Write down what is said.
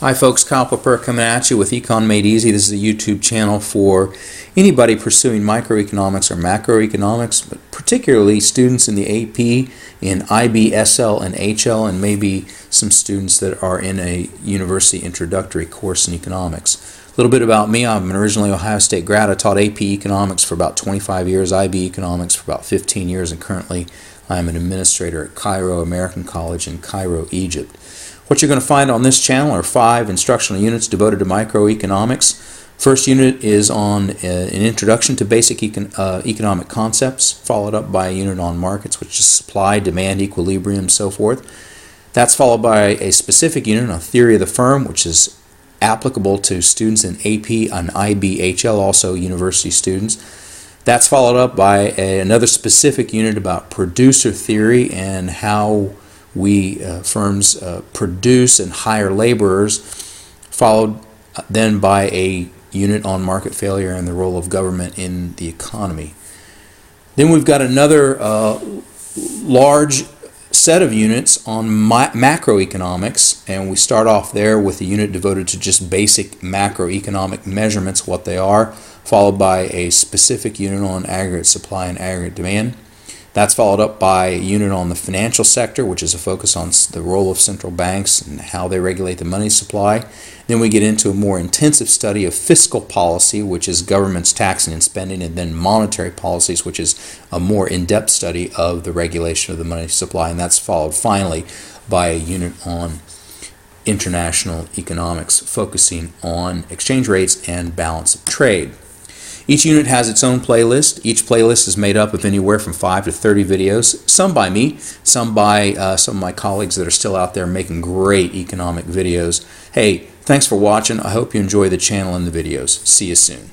Hi folks, Kyle Purpura coming at you with Econ Made Easy. This is a YouTube channel for anybody pursuing microeconomics or macroeconomics, but particularly students in the AP, in IB, SL, and HL, and maybe some students that are in a university introductory course in economics. A little bit about me. I'm an originally Ohio State grad. I taught AP economics for about 25 years, IB economics for about 15 years, and currently I'm an administrator at Cairo American College in Cairo, Egypt. What you're going to find on this channel are five instructional units devoted to microeconomics. First unit is on uh, an introduction to basic econ uh, economic concepts, followed up by a unit on markets, which is supply, demand, equilibrium, and so forth. That's followed by a specific unit on theory of the firm, which is applicable to students in AP and IBHL, also university students. That's followed up by a, another specific unit about producer theory and how we uh, firms uh, produce and hire laborers, followed uh, then by a unit on market failure and the role of government in the economy. Then we've got another uh, large set of units on macroeconomics, and we start off there with a unit devoted to just basic macroeconomic measurements, what they are, followed by a specific unit on aggregate supply and aggregate demand. That's followed up by a unit on the financial sector, which is a focus on the role of central banks and how they regulate the money supply. Then we get into a more intensive study of fiscal policy, which is government's taxing and spending, and then monetary policies, which is a more in depth study of the regulation of the money supply. And that's followed finally by a unit on international economics, focusing on exchange rates and balance of trade. Each unit has its own playlist. Each playlist is made up of anywhere from 5 to 30 videos, some by me, some by uh, some of my colleagues that are still out there making great economic videos. Hey, thanks for watching. I hope you enjoy the channel and the videos. See you soon.